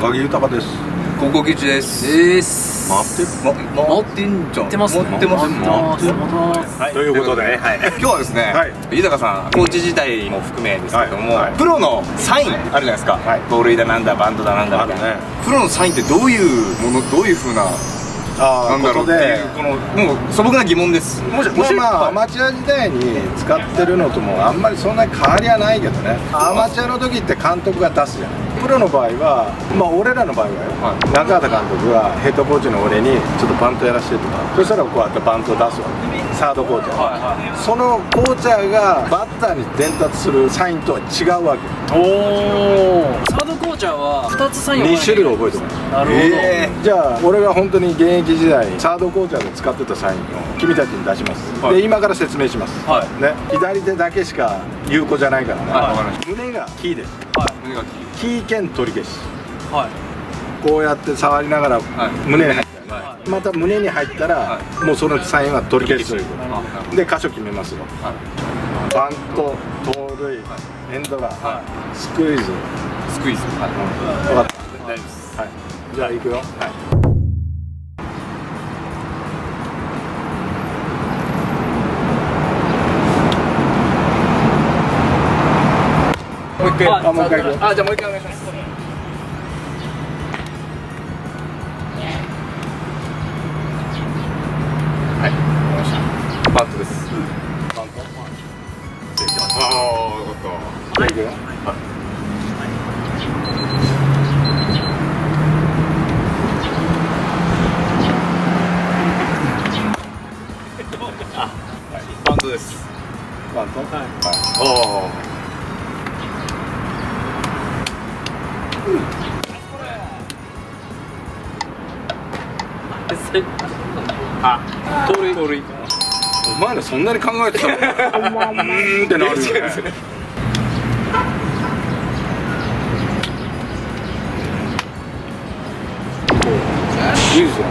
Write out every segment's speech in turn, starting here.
高木豊です。高校球児です。です。回ってるま回ってんじゃん回ってますね。回ってますはい。ということで。ねはい。今日はですね、はい。豊さんコーチ時代も含めですけども、はい。はい。プロのサインあるじゃないですか、はい。盗塁だなんだバントだなんだみたいな、プロのサインってどういうものどういうふうなあなんだろうっていうこのもう素朴な疑問です。もしもしまあまあアはいマチュア時代に使ってるのともあんまりそんなに変わりはないけどね。アマチュアの時って監督が出すじゃないプロの場合はまあ俺らの場合はよ、はい。中畑監督がヘッドコーチの俺にちょっとバントやらせてとか。そしたらこうやってバントを出すわ。けサードコーチャーはいはい。そのコーチャーがバッターに伝達するサインとは違うわけ。おおサードコーチャーは2つサインを2種類覚えてもらうなるほど、えじゃあ俺が本当に現役時代サードコーチャーで使ってたサインを君たちに出します、はい。で今から説明します、はい。ね、左手だけしか有効じゃないからね、はい。胸がキーです胸がキキー兼取り消し。はい。こうやって触りながらはい。胸に入ったらね、はまた胸に入ったら、はもうそのサインは取り消しということで。箇所決めますよ。はい。バント盗塁、エンドラン、はスクイズ、スクイズ。はい。分かった。大丈夫ですはい、じゃあ行くよ。はい。一回。はいあもう一回行くよあじゃあもう一回お願いします。はいバント。ですバント。ああよかった。じゃあ盗塁盗塁お前らそんなに考えてたの？うーんってなるよね。いいですよ。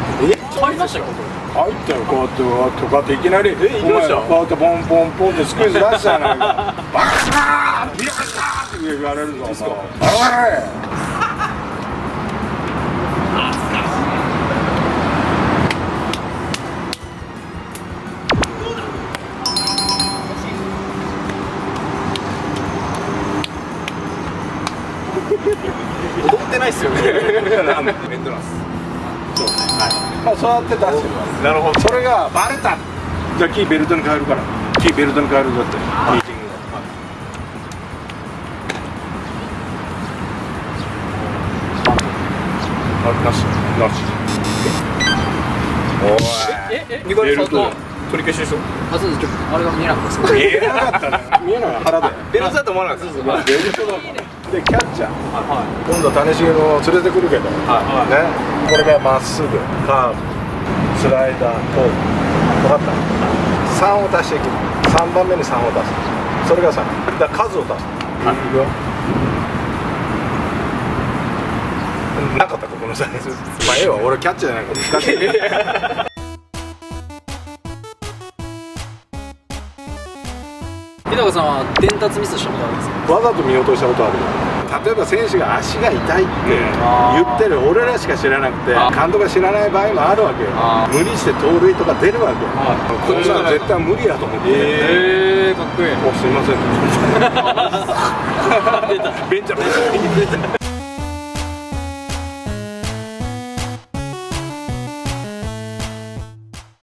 入りましたよ入ったよこうやってこうやってこうやっていきなり。え行きました？こうやってポンポンポンってスクイズ出したじゃないか。バ カ言われるぞ。おい。踊ってないっすよね。エンドランスまあそう。やって出してる。なるほどそれがバレたじゃあキーベルトに変えるからキーベルトに変えるぞってなしなしおいええ二個ベルト取り消しでしょあそうですちょっとあれが見えなかった見えなかったね見えなかった腹でベルトだと思わなかったまあベルトだからでキャッチャー。はい今度は種重も連れてくるけど、はいねこれがまっすぐ。カーブスライダーフォーク分かった3を足していく。3番目に3を出すそれがさだ数を出す、は。い、いくよなかここのサイズまあええわ。俺キャッチャーじゃないから。難しいい日高さんは伝達ミスしたことあるんですか？わざと見落としたことある。よ例えば選手が足が痛いって言ってる俺らしか知らなくてあ監督が知らない場合もあるわけよ。あ無理して盗塁とか出るわけよ。はこんなの絶対無理やと思って、えー、かっこいい。おすいません。ベンチャー。ベンチャー